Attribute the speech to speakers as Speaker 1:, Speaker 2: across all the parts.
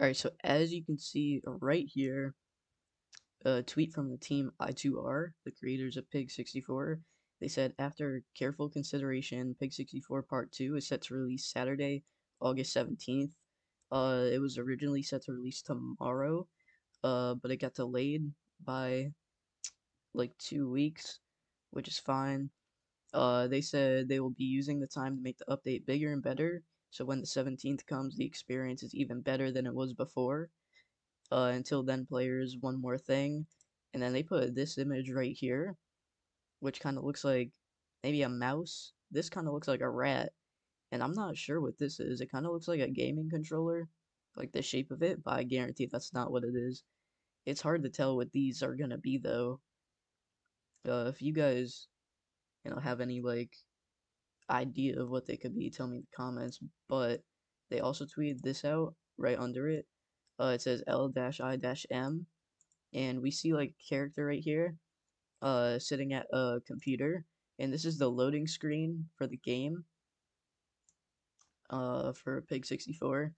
Speaker 1: Alright, so as you can see right here, a tweet from the team I2R, the creators of Pig64, they said, after careful consideration, Pig64 Part 2 is set to release Saturday, August 17th. Uh, it was originally set to release tomorrow, uh, but it got delayed by like two weeks, which is fine. Uh, they said they will be using the time to make the update bigger and better, so when the 17th comes, the experience is even better than it was before. Uh, until then, players, one more thing. And then they put this image right here, which kind of looks like maybe a mouse. This kind of looks like a rat. And I'm not sure what this is. It kind of looks like a gaming controller, like the shape of it, but I guarantee that's not what it is. It's hard to tell what these are going to be, though. Uh, if you guys, you know, have any, like, idea of what they could be, tell me in the comments. But they also tweeted this out right under it. Uh, it says L-I-M, and we see, like, character right here, uh, sitting at a computer. And this is the loading screen for the game, uh, for Pig64.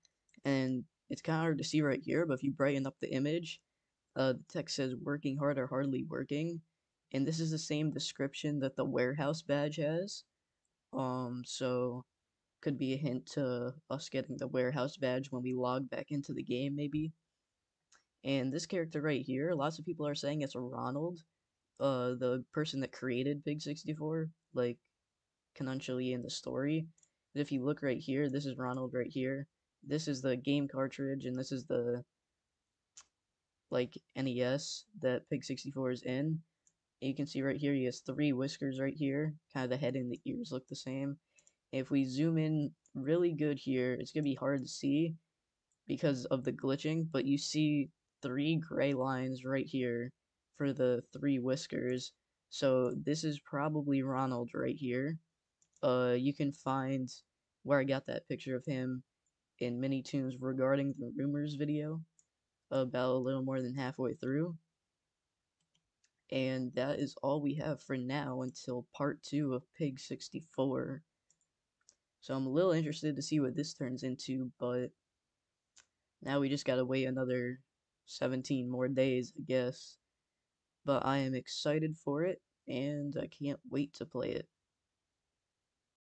Speaker 1: And it's kind of hard to see right here, but if you brighten up the image, uh, the text says working hard or hardly working. And this is the same description that the warehouse badge has. Um, so could be a hint to us getting the warehouse badge when we log back into the game, maybe. And this character right here, lots of people are saying it's Ronald, uh, the person that created Pig64, like, canonically in the story. But if you look right here, this is Ronald right here. This is the game cartridge, and this is the, like, NES that Pig64 is in. You can see right here, he has three whiskers right here. Kind of the head and the ears look the same. If we zoom in really good here, it's going to be hard to see because of the glitching, but you see three gray lines right here for the three whiskers. So this is probably Ronald right here. Uh, you can find where I got that picture of him in Minitoons regarding the rumors video about a little more than halfway through. And that is all we have for now until part 2 of Pig 64. So I'm a little interested to see what this turns into, but now we just gotta wait another 17 more days, I guess. But I am excited for it, and I can't wait to play it.